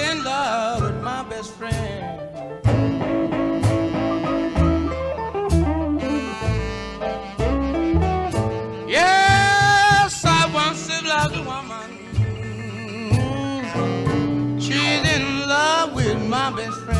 in love with my best friend. Yes, I once loved a woman. She's in love with my best friend.